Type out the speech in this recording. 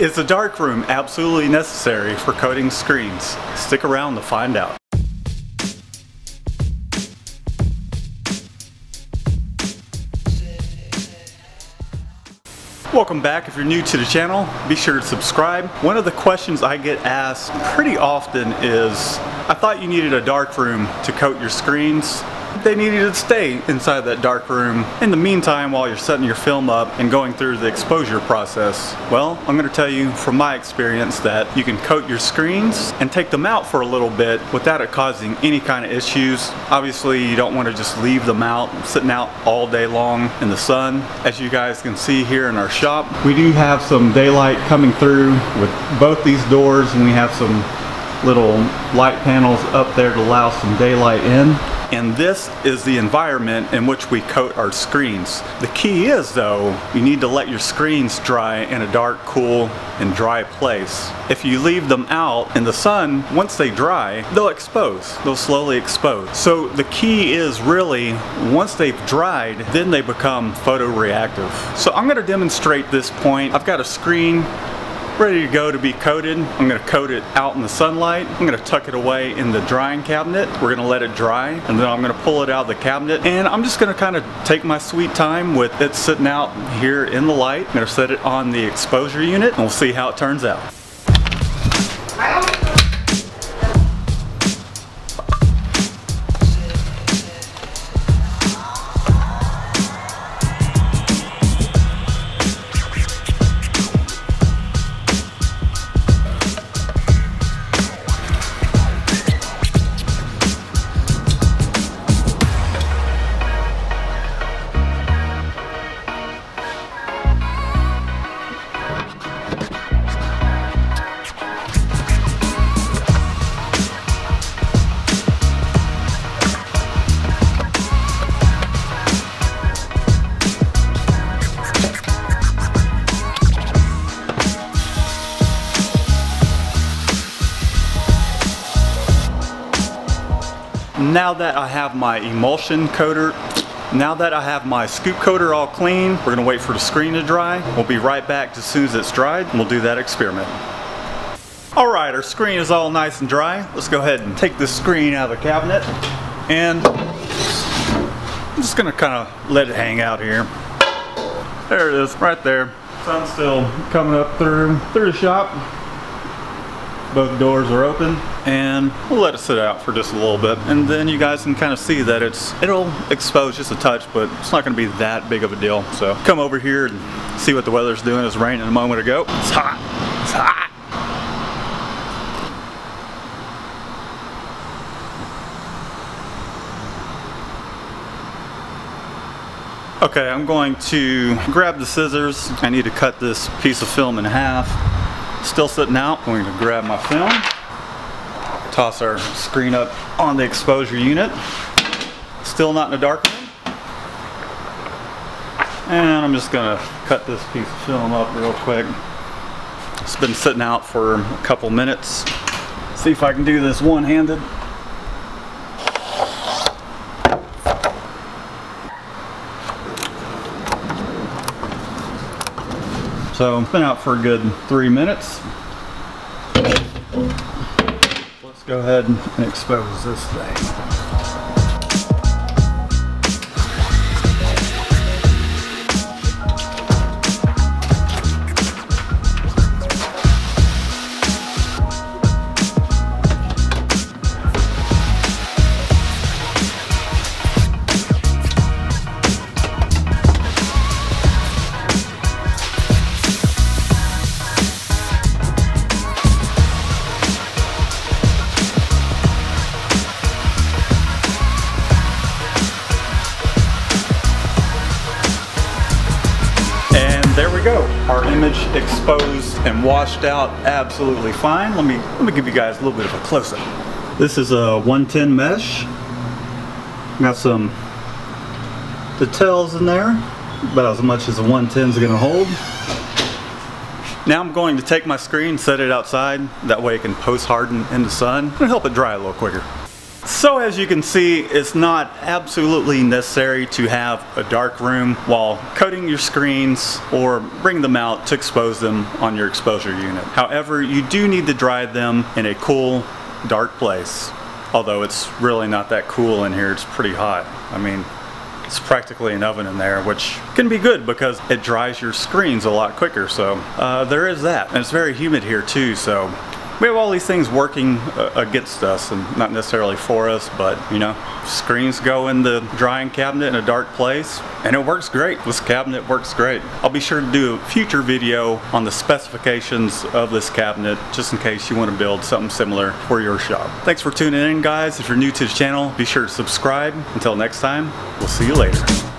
Is the darkroom absolutely necessary for coating screens? Stick around to find out. Welcome back. If you're new to the channel, be sure to subscribe. One of the questions I get asked pretty often is, I thought you needed a darkroom to coat your screens they needed to stay inside that dark room in the meantime while you're setting your film up and going through the exposure process. Well, I'm going to tell you from my experience that you can coat your screens and take them out for a little bit without it causing any kind of issues. Obviously, you don't want to just leave them out, sitting out all day long in the sun. As you guys can see here in our shop, we do have some daylight coming through with both these doors and we have some little light panels up there to allow some daylight in and this is the environment in which we coat our screens. The key is though, you need to let your screens dry in a dark, cool, and dry place. If you leave them out in the sun, once they dry, they'll expose. They'll slowly expose. So the key is really, once they've dried, then they become photoreactive. So I'm gonna demonstrate this point. I've got a screen ready to go to be coated. I'm gonna coat it out in the sunlight. I'm gonna tuck it away in the drying cabinet. We're gonna let it dry and then I'm gonna pull it out of the cabinet and I'm just gonna kind of take my sweet time with it sitting out here in the light. I'm gonna set it on the exposure unit and we'll see how it turns out. Now that I have my emulsion coater, now that I have my scoop coater all clean, we're gonna wait for the screen to dry. We'll be right back as soon as it's dried and we'll do that experiment. All right, our screen is all nice and dry. Let's go ahead and take this screen out of the cabinet and I'm just gonna kind of let it hang out here. There it is, right there. Sun's still coming up through, through the shop. Both doors are open and we'll let it sit out for just a little bit. And then you guys can kind of see that it's, it'll expose just a touch, but it's not gonna be that big of a deal. So come over here and see what the weather's doing. It's raining a moment ago. It's hot, it's hot. Okay, I'm going to grab the scissors. I need to cut this piece of film in half. Still sitting out. I'm going to grab my film, toss our screen up on the exposure unit. Still not in the dark room. And I'm just gonna cut this piece of film up real quick. It's been sitting out for a couple minutes. See if I can do this one-handed. So it's been out for a good three minutes. Let's go ahead and expose this thing. Our image exposed and washed out absolutely fine. Let me, let me give you guys a little bit of a close-up. This is a 110 mesh. Got some details in there, about as much as a 110 is going to hold. Now I'm going to take my screen, set it outside, that way it can post harden in the sun and help it dry a little quicker. So as you can see, it's not absolutely necessary to have a dark room while coating your screens or bring them out to expose them on your exposure unit. However, you do need to dry them in a cool, dark place. Although it's really not that cool in here, it's pretty hot. I mean, it's practically an oven in there, which can be good because it dries your screens a lot quicker. So uh, there is that. And it's very humid here too, so we have all these things working uh, against us and not necessarily for us, but you know, screens go in the drying cabinet in a dark place and it works great. This cabinet works great. I'll be sure to do a future video on the specifications of this cabinet just in case you want to build something similar for your shop. Thanks for tuning in guys. If you're new to the channel, be sure to subscribe. Until next time, we'll see you later.